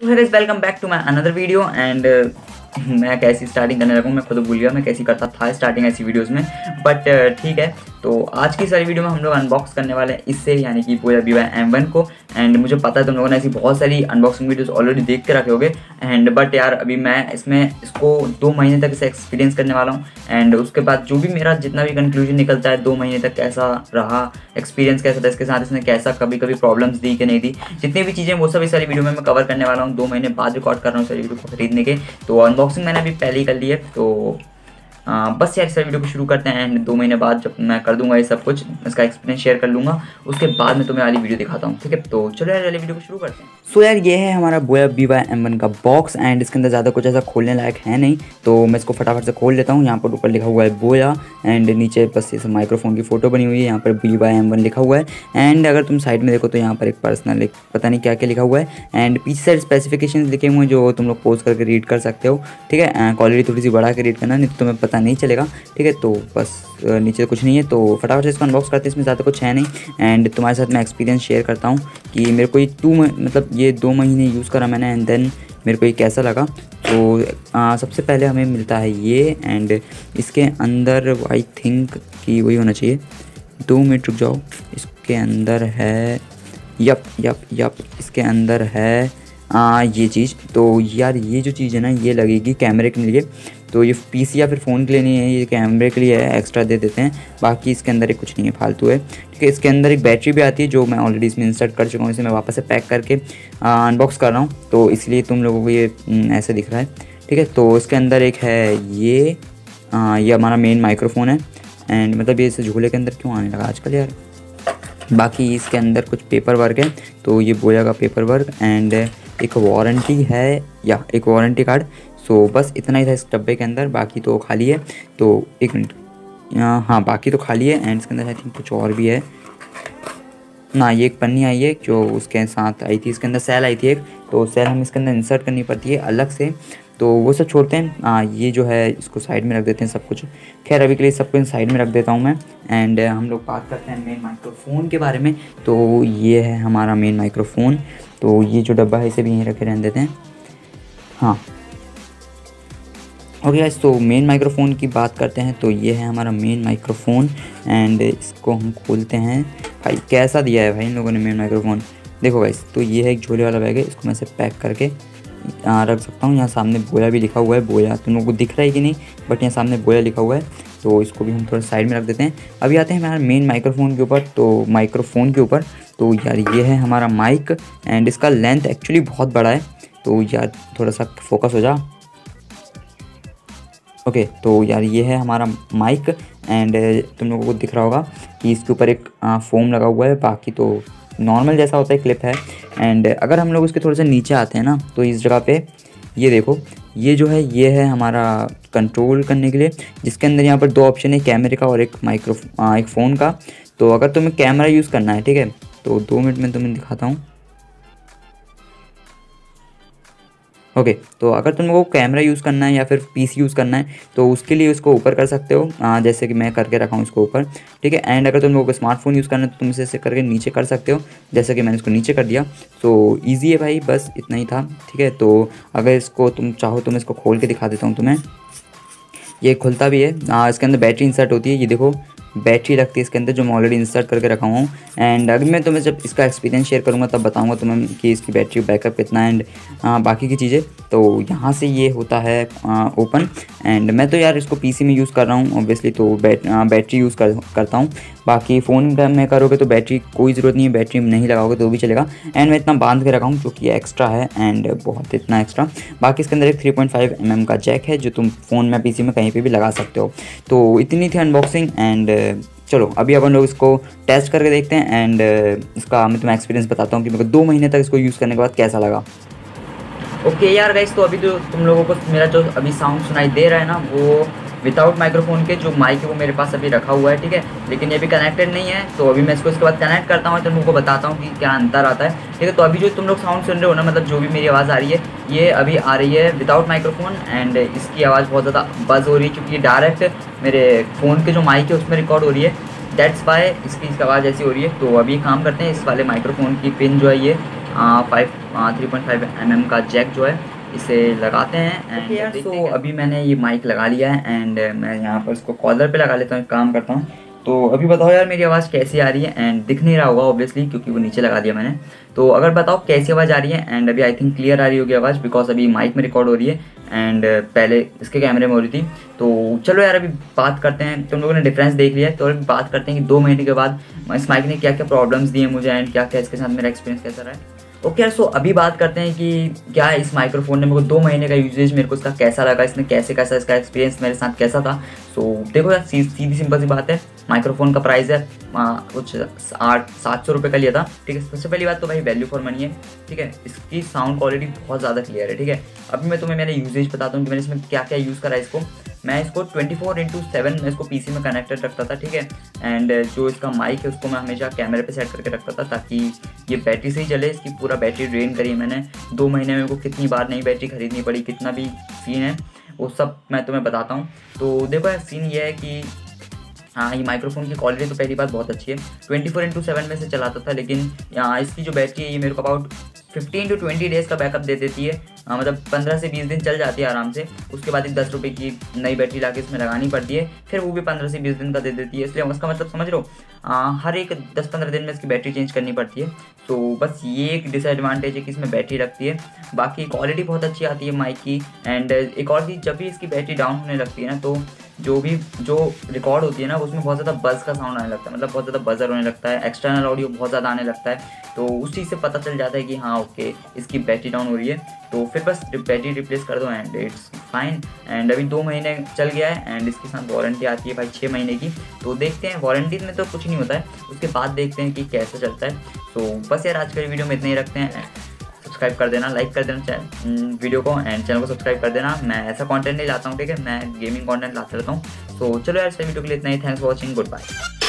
Welcome back to my another video and मैं कैसी starting करने लगूँ मैं खुद भूल गया मैं कैसी करता था स्टार्टिंग ऐसी वीडियोस में बट uh, ठीक है। तो आज की सारी वीडियो में हम लोग अनबॉक्स करने वाले हैं इससे, यानी कि पूरा वी वाई एम वन को। एंड मुझे पता है तुम लोगों ने ऐसी बहुत सारी अनबॉक्सिंग वीडियोस ऑलरेडी देख के रखे होगे। एंड बट यार, अभी मैं इसमें इसको दो महीने तक इसे एक्सपीरियंस करने वाला हूँ। एंड उसके बाद जो भी मेरा जितना भी कंक्लूजन निकलता है, दो महीने तक कैसा रहा एक्सपीरियंस कैसा था, इसके साथ इसने कैसा कभी कभी प्रॉब्लम्स दी कि नहीं दी, जितनी भी चीज़ें वो सभी सारी वीडियो में मैं कवर करने वाला हूँ। दो महीने बाद रिकॉर्ड कर रहा हूँ सारी वीडियो को खरीदने के। तो अनबॉक्सिंग मैंने अभी पहले ही कर ली है तो आ, बस यार इस वीडियो को शुरू करते हैं एंड दो महीने बाद जब मैं कर दूँगा ये सब कुछ इसका एक्सपीरियंस शेयर कर लूँगा उसके बाद मैं तुम्हें वाली वीडियो दिखाता हूँ ठीक है? तो चलो यार वाली वीडियो को शुरू करते हैं। सो so, यार ये है हमारा Boya B Y M one का बॉक्स एंड इसके अंदर ज़्यादा कुछ ऐसा खोलने लायक है नहीं तो मैं इसको फटाफट से खोल लेता हूँ। यहाँ पर ऊपर लिखा हुआ है बोया एंड नीचे बस ये माइक्रोफोन की फ़ोटो बनी हुई है यहाँ पर बी वाई एम वन लिखा हुआ है। एंड अगर तुम साइड में देखो तो यहाँ पर एक पर्सनल पता नहीं क्या क्या लिखा हुआ है। एंड पीछे साइड स्पेसिफिकेशन लिखे हुए हैं जो तुम लोग पोस्ट करके रीड कर सकते हो ठीक है? क्वालिटी थोड़ी सी बढ़ा के रीड करना नहीं तो तुम्हें पता नहीं चलेगा ठीक है? तो बस नीचे तो कुछ नहीं है तो फटाफट से इसको अनबॉक्स करते हैं इसमें ज़्यादा कुछ है नहीं। एंड तुम्हारे साथ मैं एक्सपीरियंस शेयर करता हूँ कि मेरे को ये टू मतलब ये दो महीने यूज़ करा मैंने एंड देन मेरे को ये कैसा लगा। तो आ, सबसे पहले हमें मिलता है ये एंड इसके अंदर आई थिंक कि वही होना चाहिए। दो मिनट रुक जाओ इसके अंदर है यप यप यप इसके अंदर है आ, ये चीज़। तो यार ये जो चीज़ है ना ये लगेगी कैमरे के लिए। तो ये पीसी या फिर फ़ोन के लिए नहीं है ये कैमरे के लिए है एक्स्ट्रा दे देते हैं। बाकी इसके अंदर एक कुछ नहीं है फालतू है। ठीक है इसके अंदर एक बैटरी भी आती है जो मैं ऑलरेडी इसमें इंसर्ट कर चुका हूँ इसे मैं वापस से पैक करके अनबॉक्स कर रहा हूँ। तो इसलिए तुम लोगों को ये ऐसे दिख रहा है। ठीक है तो इसके अंदर एक है ये आ, ये हमारा मेन माइक्रोफोन है। एंड मतलब ये इस झूले के अंदर क्यों आने लगा आजकल यार? बाकी इसके अंदर कुछ पेपर वर्क है तो ये बोया का पेपर वर्क एंड एक वारंटी है या एक वारंटी कार्ड सो बस इतना ही था इस डब्बे के अंदर बाकी तो खाली है। तो एक मिनट। हाँ बाकी तो खाली है एंड इसके अंदर आई थिंक कुछ और भी है। ना ये एक पन्नी आई है जो उसके साथ आई थी। इसके अंदर सेल आई थी एक। तो सेल हम इसके अंदर इंसर्ट करनी पड़ती है अलग से। तो वो सब छोड़ते हैं। आ, ये जो है इसको साइड में रख देते हैं सब कुछ। खैर अभी के लिए सब कुछ साइड में रख देता हूँ मैं। एंड हम लोग बात करते हैं मेन माइक्रोफोन के बारे में। तो ये है हमारा मेन माइक्रोफोन तो ये जो डब्बा है इसे भी यहीं रखे रहने देते हैं। हाँ। ओके गाइस तो मेन माइक्रोफ़ोन की बात करते हैं तो ये है हमारा मेन माइक्रोफ़ोन एंड इसको हम खोलते हैं। भाई, कैसा दिया है भाई इन लोगों ने मेन माइक्रोफ़ोन देखो गाइस तो ये है एक झोले वाला बैग है, इसको मैं से पैक करके रख सकता हूँ। यहाँ सामने बोया भी लिखा हुआ है। बोया तुम लोग को दिख रहा है कि नहीं बट यहाँ सामने बोया लिखा हुआ है तो इसको भी हम थोड़ा साइड में रख देते हैं। अभी आते हैं हमारे मेन माइक्रोफोन के ऊपर तो माइक्रोफोन के ऊपर। तो यार, ये है हमारा माइक एंड इसका लेंथ एक्चुअली बहुत बड़ा है। तो यार, थोड़ा सा फोकस हो जा। ओके तो यार ये है हमारा माइक एंड तुम लोगों को दिख रहा होगा कि इसके ऊपर एक फोम लगा हुआ है, बाकी तो नॉर्मल जैसा होता है क्लिप है एंड अगर हम लोग उसके थोड़े से नीचे आते हैं ना तो इस जगह पे, ये देखो, ये जो है, ये है हमारा कंट्रोल करने के लिए, जिसके अंदर यहाँ पर दो ऑप्शन है कैमरे का और एक माइक्रो एक फ़ोन का तो अगर तुम्हें कैमरा यूज़ करना है, ठीक है तो दो मिनट में तुम्हें दिखाता हूँ। ओके तो अगर तुम लोगों को कैमरा यूज़ करना है या फिर पीसी यूज़ करना है तो उसके लिए उसको ऊपर कर सकते हो। आ, जैसे कि मैं करके रखा हूँ इसको ऊपर ठीक है? एंड अगर तुम लोगों को स्मार्टफ़ोन यूज़ करना है तो तुम इसे करके नीचे कर सकते हो जैसे कि मैंने इसको नीचे कर दिया। तो ईजी है भाई बस इतना ही था ठीक है? तो अगर इसको तुम चाहो तो मैं इसको खोल के दिखा देता हूँ तुम्हें। ये खुलता भी है। आ, इसके अंदर बैटरी इंसर्ट होती है ये देखो। बैटरी लगती है इसके अंदर, जो मैं ऑलरेडी इंसर्ट करके रखा हूँ। एंड अगर मैं तुम्हें जब इसका एक्सपीरियंस शेयर करूँगा, तब बताऊँगा तुम्हें कि इसकी बैटरी बैकअप कितना एंड बाकी की चीज़ें। तो यहाँ से ये होता है ओपन एंड मैं तो यार इसको पीसी में यूज़ कर रहा हूँ ऑब्वियसली तो बैट बैटरी यूज़ कर, करता हूँ। बाकी फ़ोन में करोगे तो बैटरी कोई ज़रूरत नहीं है, बैटरी में नहीं लगाओगे तो भी चलेगा। एंड मैं इतना बाँध के रखा हूँ क्योंकि एक्स्ट्रा है एंड बहुत इतना एक्स्ट्रा बाकी इसके अंदर एक three point five M M का जैक है, जो तुम फ़ोन में पीसी में कहीं पर भी लगा सकते हो। तो इतनी थी अनबॉक्सिंग एंड चलो अभी अपन लोग इसको टेस्ट करके देखते हैं एंड इसका मैं तुम्हें एक्सपीरियंस बताता हूँ कि मेरे को दो महीने तक इसको यूज़ करने के बाद कैसा लगा। ओके okay, यार गाइस तो अभी जो तुम लोगों को मेरा जो अभी साउंड सुनाई दे रहा है ना वो विदाउट माइक्रोफोन के, जो माइक है वो मेरे पास अभी रखा हुआ है, ठीक है? लेकिन ये भी कनेक्टेड नहीं है तो अभी मैं इसको, इसके बाद कनेक्ट करता हूँ तो तुम लोगों बताता हूँ कि क्या अंतर आता है, ठीक है? तो अभी जो तुम लोग साउंड सुन रहे हो ना मतलब जो भी मेरी आवाज़ आ रही है, ये अभी आ रही है विदाउट माइक्रोफोन एंड इसकी आवाज़ बहुत ज़्यादा बज़ हो रही है, क्योंकि डायरेक्ट मेरे फ़ोन के जो माइक है, उसमें रिकॉर्ड हो रही है। दैट्स बाय इसकी इसकी आवाज़ ऐसी हो रही है। तो अभी काम करते हैं, इस वाले माइक्रोफोन की पिन जो है ये five three point five M M का जैक जो है इसे लगाते हैं एंड सो अभी मैंने ये माइक लगा लिया है एंड मैं यहाँ पर इसको कॉलर पे लगा लेता हूँ काम करता हूँ। तो अभी बताओ यार मेरी आवाज़ कैसी आ रही है? एंड दिख नहीं रहा होगा ऑब्वियसली क्योंकि वो नीचे लगा दिया मैंने। तो अगर बताओ कैसी आवाज़ आ रही है? एंड अभी आई थिंक क्लियर आ रही होगी आवाज़ बिकॉज़ अभी माइक में रिकॉर्ड हो रही है। एंड पहले इसके कैमरे में हो रही थी। तो चलो यार अभी बात करते हैं। तुम लोगों ने डिफरेंस देख लिया है। तो अभी बात करते हैं कि दो महीने के बाद इस माइक ने क्या क्या प्रॉब्लम्स दिए मुझे एंड क्या क्या इसके साथ मेरा एक्सपीरियंस कैसा रहा है। ओके यार सो अभी बात करते हैं कि क्या इस माइक्रोफोन ने मेरे को दो महीने का यूजेज मेरे को इसका कैसा लगा इसने कैसे कैसा इसका एक्सपीरियंस मेरे साथ कैसा था। सो so, देखो यार सी, सीधी सिंपल सी बात है माइक्रोफोन का प्राइस है आ, कुछ आठ सात सौ रुपये का लिया था ठीक है? सबसे पहली बात तो भाई वैल्यू फॉर मनी है ठीक है? इसकी साउंड क्वालिटी बहुत ज़्यादा क्लियर है ठीक है? अभी मैं तुम्हें मेरा यूजेज बताता हूँ कि मैंने इसमें क्या क्या यूज़ करा इसको। मैं इसको 24 फोर इंटू सेवन मैं इसको पीसी में कनेक्टेड रखता था, ठीक है? एंड जो इसका माइक है, उसको मैं हमेशा कैमरे पे सेट करके रखता था, ताकि ये बैटरी से ही चले इसकी पूरा बैटरी ड्रेन करी मैंने। दो महीने में को कितनी बार नई बैटरी खरीदनी पड़ी, कितना भी सीन है, वो सब मैं तुम्हें बताता हूँ। तो देखो सीन ये है कि हाँ ये माइक्रोफोन की क्वालिटी तो पहली बात बहुत अच्छी है। ट्वेंटी फोर इंटू सेवन में से चलाता था, लेकिन यहाँ इसकी जो बैटरी है, ये मेरे को about fifteen to twenty days का बैकअप दे देती है। आ, मतलब पंद्रह से बीस दिन चल जाती है आराम से। उसके बाद एक दस रुपये की नई बैटरी ला इसमें लगानी पड़ती है। फिर वो भी पंद्रह से बीस दिन का दे देती है। इसलिए उसका मतलब समझ लो हर एक दस पंद्रह दिन में इसकी बैटरी चेंज करनी पड़ती है। तो बस ये एक डिसएडवांटेज है कि इसमें बैटरी लगती है। बाकी क्वालिटी बहुत अच्छी आती है माइक की। एंड एक और चीज़ जब भी इसकी बैटरी डाउन होने लगती है ना तो जो भी जो रिकॉर्ड होती है ना उसमें बहुत ज़्यादा बज़ का साउंड आने लगता है। मतलब बहुत ज़्यादा बजर होने लगता है। एक्सटर्नल ऑडियो बहुत ज़्यादा आने लगता है। तो उस चीज़ से पता चल जाता है कि हाँ ओके इसकी बैटरी डाउन हो रही है। तो फिर बस बैटरी रिप्लेस कर दो एंड इट्स फाइन एंड अभी दो महीने चल गया है एंड इसके साथ वारंटी आती है भाई छः महीने की। तो देखते हैं वारंटी में तो कुछ नहीं होता है। उसके बाद देखते हैं कि कैसे चलता है। तो बस यार आज के वीडियो में इतने ही रखते हैं। सब्सक्राइब कर देना लाइक कर देना वीडियो को एंड चैनल को सब्सक्राइब कर देना। मैं ऐसा कंटेंट नहीं लाता हूँ, ठीक है? मैं गेमिंग कंटेंट लाता रहता हूँ। तो चलो यार वीडियो के लिए इतना ही। Thanks for watching goodbye